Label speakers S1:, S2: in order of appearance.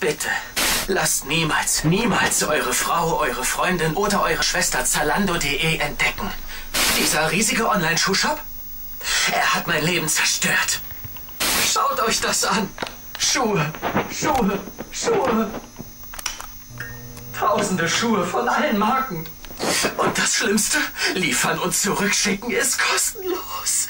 S1: Bitte, lasst niemals, niemals eure Frau, eure Freundin oder eure Schwester Zalando.de entdecken. Dieser riesige Online-Schuhshop? Er hat mein Leben zerstört. Schaut euch das an. Schuhe, Schuhe, Schuhe. Tausende Schuhe von allen Marken. Und das Schlimmste, liefern und zurückschicken ist kostenlos.